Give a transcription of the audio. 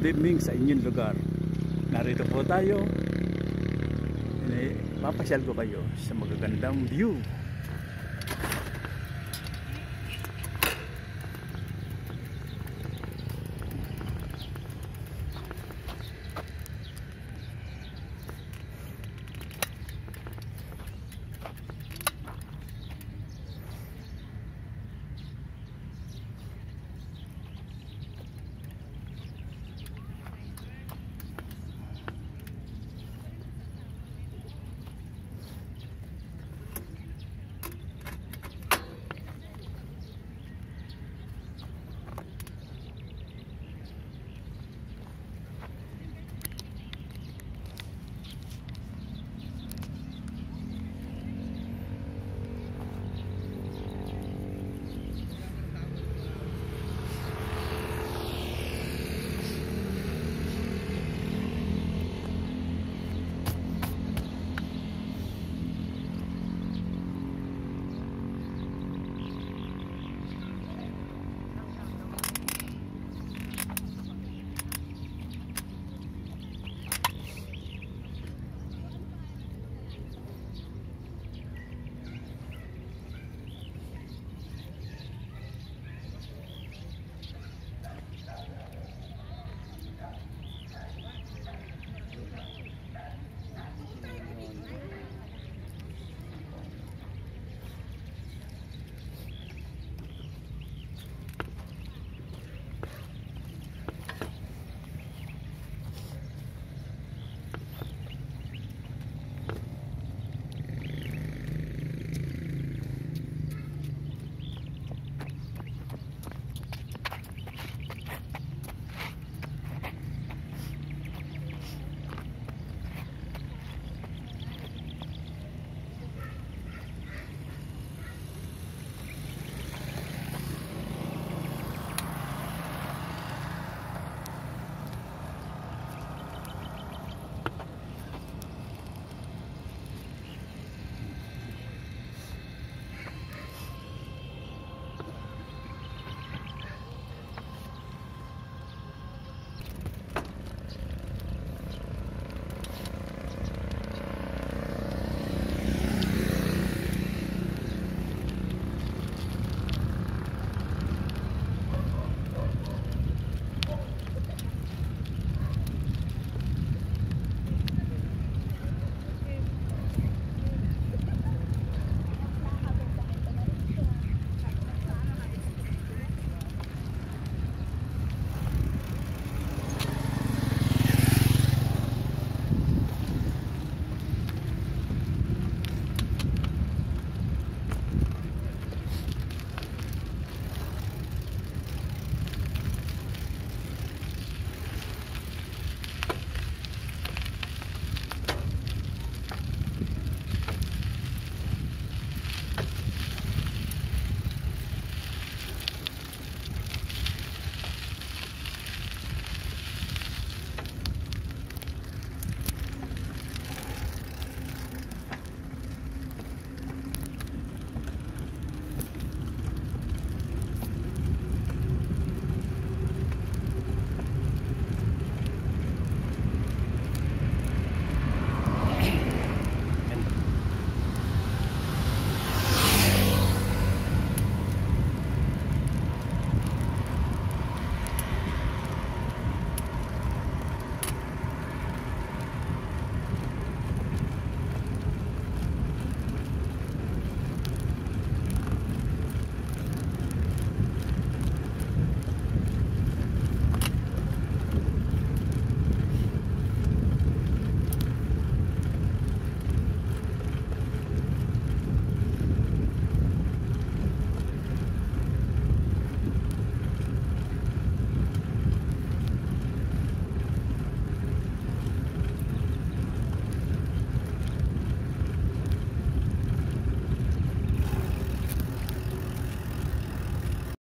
good evening sa inyong lugar. Narito po tayo. Eh, Papasyal ko kayo sa magagandang view